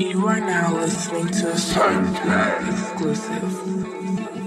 You are now listening to a exclusive.